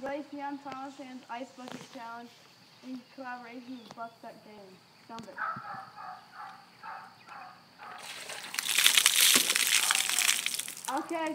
Blake Neon Thomas and Ice Bucket Challenge in collaboration with Buckset Games. Dump it. Okay.